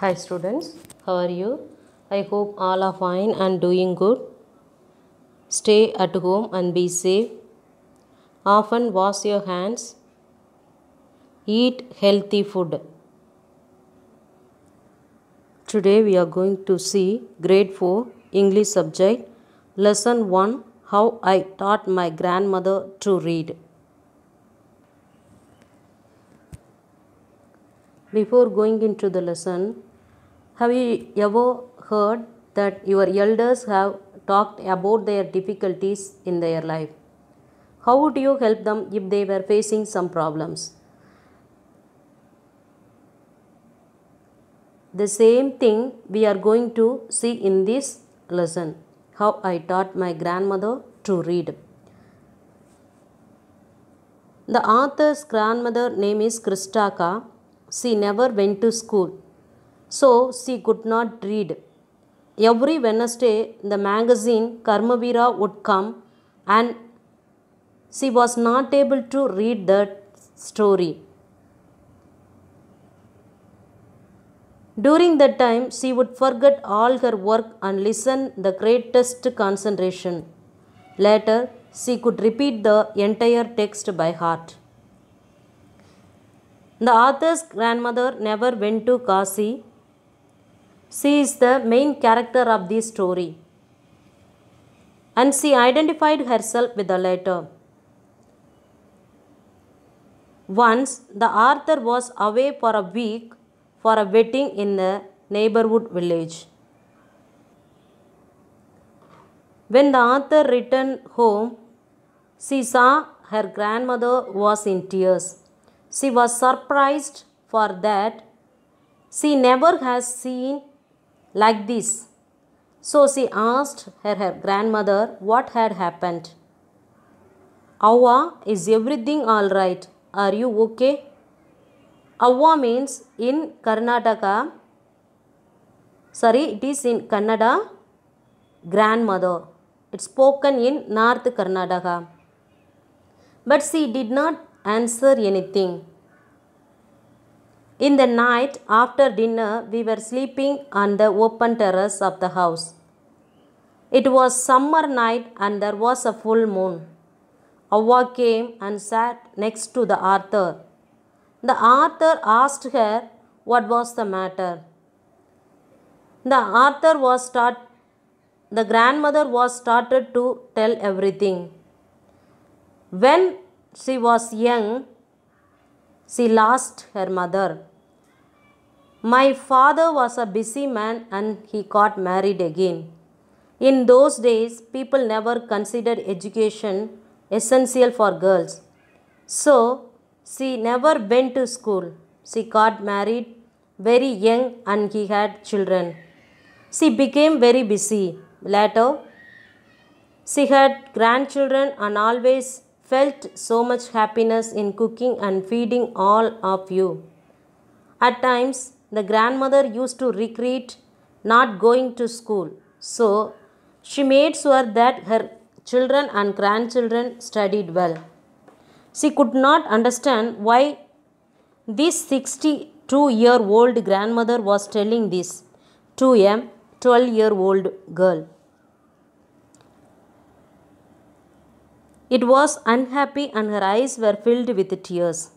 Hi students, how are you? I hope all are fine and doing good. Stay at home and be safe. Often wash your hands. Eat healthy food. Today we are going to see grade 4 English subject lesson 1 how I taught my grandmother to read. Before going into the lesson, have you ever heard that your elders have talked about their difficulties in their life? How would you help them if they were facing some problems? The same thing we are going to see in this lesson how I taught my grandmother to read. The author's grandmother name is Kristaka. She never went to school, so she could not read. Every Wednesday, the magazine Karmaveera would come and she was not able to read that story. During that time, she would forget all her work and listen with the greatest concentration. Later, she could repeat the entire text by heart. The author's grandmother never went to Kasi. She is the main character of this story. And she identified herself with the letter. Once the author was away for a week for a wedding in the neighborhood village. When the author returned home, she saw her grandmother was in tears. She was surprised for that she never has seen like this. So she asked her, her grandmother what had happened. Awa, is everything all right? Are you okay? Awa means in Karnataka, sorry, it is in Kannada, grandmother. It's spoken in North Karnataka. But she did not answer anything. In the night after dinner, we were sleeping on the open terrace of the house. It was summer night and there was a full moon. Awa came and sat next to the Arthur. The Arthur asked her what was the matter. The Arthur was start the grandmother was started to tell everything. When she was young, she lost her mother. My father was a busy man and he got married again. In those days, people never considered education essential for girls. So, she never went to school. She got married very young and he had children. She became very busy. Later, she had grandchildren and always felt so much happiness in cooking and feeding all of you. At times, the grandmother used to regret not going to school. So, she made sure that her children and grandchildren studied well. She could not understand why this 62 year old grandmother was telling this to a 12 year old girl. It was unhappy and her eyes were filled with tears.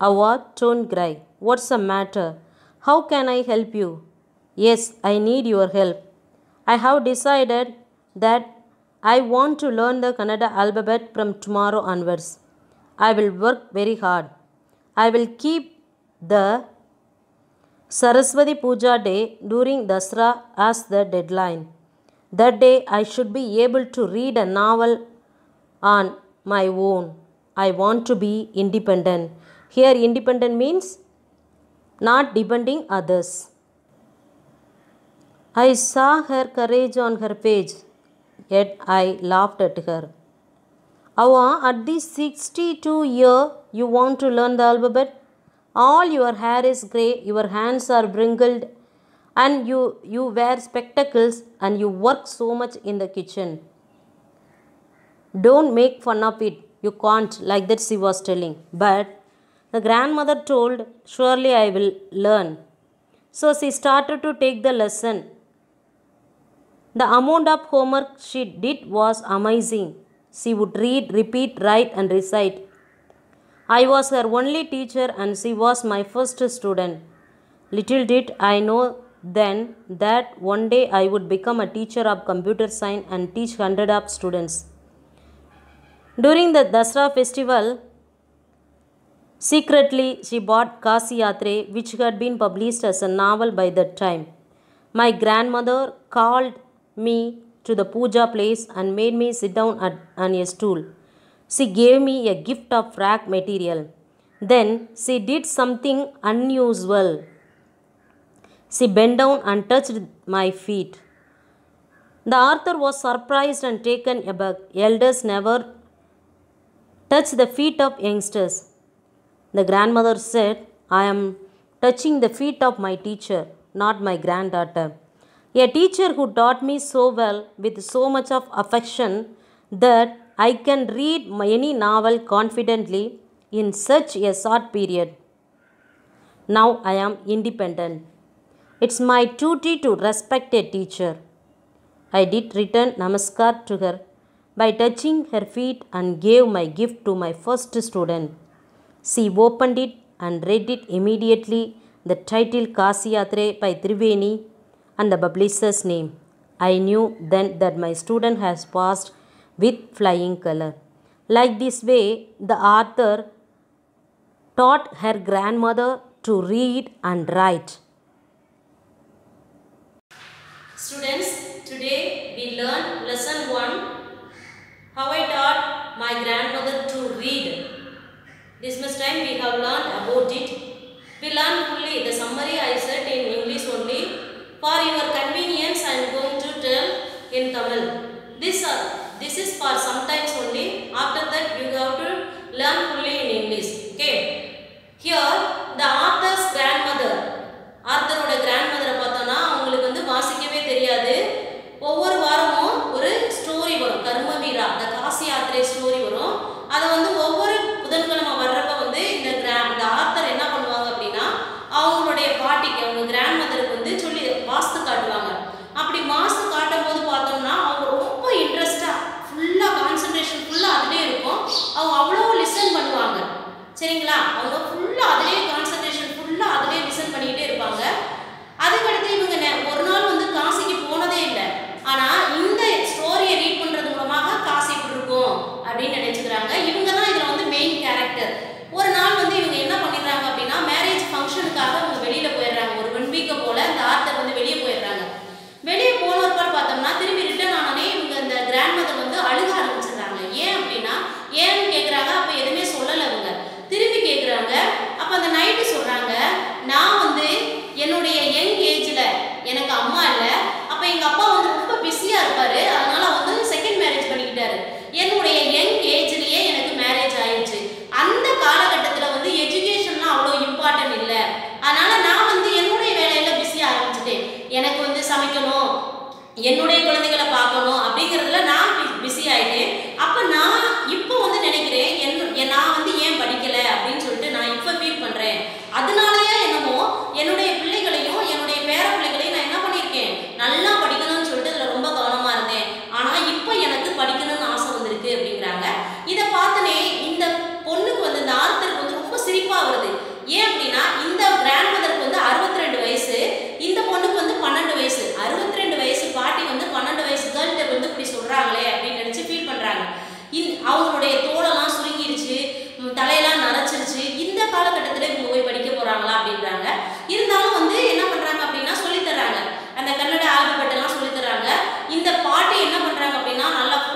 Awa don't cry. What's the matter? How can I help you? Yes, I need your help. I have decided that I want to learn the Kannada alphabet from tomorrow onwards. I will work very hard. I will keep the Saraswati Puja day during Dasra as the deadline. That day I should be able to read a novel on my own. I want to be independent. Here, independent means not depending others. I saw her courage on her page, yet I laughed at her. Awa, at this 62 year, you want to learn the alphabet? All your hair is grey, your hands are wrinkled, and you, you wear spectacles and you work so much in the kitchen. Don't make fun of it. You can't, like that she was telling. But the grandmother told, Surely I will learn. So she started to take the lesson. The amount of homework she did was amazing. She would read, repeat, write, and recite. I was her only teacher and she was my first student. Little did I know then that one day I would become a teacher of computer science and teach hundred of students. During the Dasra festival, secretly she bought Kasi Yatre, which had been published as a novel by that time. My grandmother called me to the puja place and made me sit down at, on a stool. She gave me a gift of rag material. Then she did something unusual. She bent down and touched my feet. The author was surprised and taken aback. Elders never touch the feet of youngsters. The grandmother said, I am touching the feet of my teacher, not my granddaughter. A teacher who taught me so well with so much of affection that I can read any novel confidently in such a short period. Now I am independent. It's my duty to respect a teacher. I did return namaskar to her by touching her feet and gave my gift to my first student. She opened it and read it immediately the title Kasiyatre by Triveni and the publisher's name. I knew then that my student has passed with flying color. Like this way, the author taught her grandmother to read and write. Students, today we learn lesson 1 how I taught my grandmother to read. This much time we have learned about it. We learned fully the summary I said in English only. For your convenience I am going to tell in Tamil. This, uh, this is for sometimes only. After that you have to learn fully in English. Okay. Here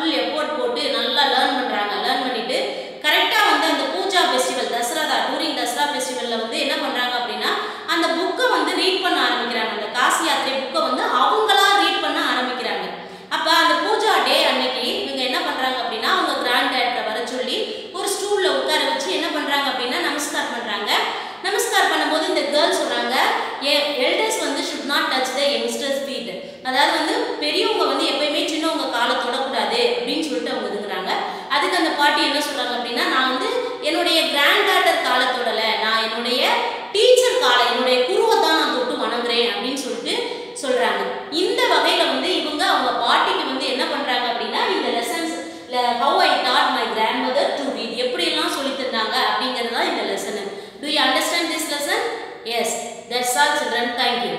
full effort போட்டு நல்லா learn பண்ணுறாங்க learn பண்ணிவிட்டு கரெக்டாக வந்து அந்த Puja festival Dasara during Dasara ஃபெஸ்டிவலில் வந்து என்ன பண்ணுறாங்க அப்படின்னா அந்த புக்கை வந்து ரீட் பண்ண ஆரம்பிக்கிறாங்க. அந்த காசி யாத்திரை புக்கை வந்து அவங்களா ரீட் பண்ண ஆரம்பிக்கிறாங்க. அப்போ அந்த பூஜா டே அன்னைக்கு இவங்க என்ன பண்ணுறாங்க அப்படின்னா அவங்க கிராண்ட் டேரக்டரை வர சொல்லி ஒரு ஸ்டூலில் உட்கார வச்சு என்ன பண்ணுறாங்க அப்படின்னா நமஸ்கார் பண்ணுறாங்க நமஸ்கார் பண்ணும்போது இந்த கேர்ள் சொல்கிறாங்க எல்டர்ஸ் வந்து should not touch the youngsters feet அதாவது வந்து பெரியவங்க வந்து எப்பயுமே சின்னவங்க காலை தொடக்கூடாது அப்படின்னு சொல்லிட்டு அவங்க ஒதுங்குறாங்க. அதுக்கு அந்த பாட்டி என்ன சொல்றாங்க அப்படின்னா நான் வந்து என்னுடைய கிராண்ட் டாட்டர் காலை தொடலை நான் என்னுடைய டீச்சர் காலை என்னுடைய குருவை தான் நான் தொட்டு வணங்குறேன் அப்படின்னு சொல்லிட்டு சொல்றாங்க. இந்த வகையில வந்து இவங்க அவங்க பாட்டிக்கு வந்து என்ன பண்றாங்க அப்படின்னா இந்த lessons how I taught my grandmother to read எப்படியெல்லாம் சொல்லி தந்தாங்க அப்படிங்கிறது தான் இந்த lesson to you understand this lesson yes that's all children thank you